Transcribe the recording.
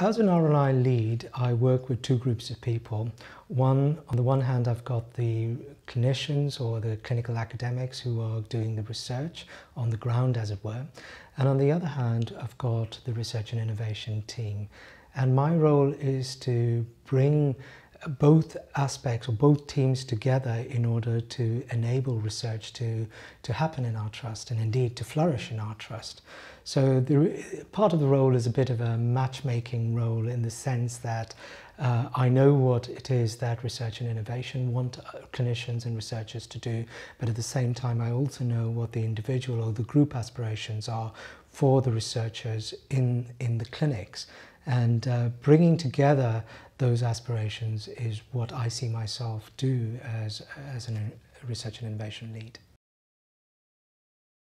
As an R&I lead, I work with two groups of people. One, on the one hand, I've got the clinicians or the clinical academics who are doing the research on the ground, as it were. And on the other hand, I've got the research and innovation team. And my role is to bring both aspects or both teams together in order to enable research to, to happen in our trust and indeed to flourish in our trust. So the, part of the role is a bit of a matchmaking role in the sense that uh, I know what it is that research and innovation want uh, clinicians and researchers to do, but at the same time I also know what the individual or the group aspirations are for the researchers in, in the clinics. And uh, bringing together those aspirations is what I see myself do as, as a research and innovation lead.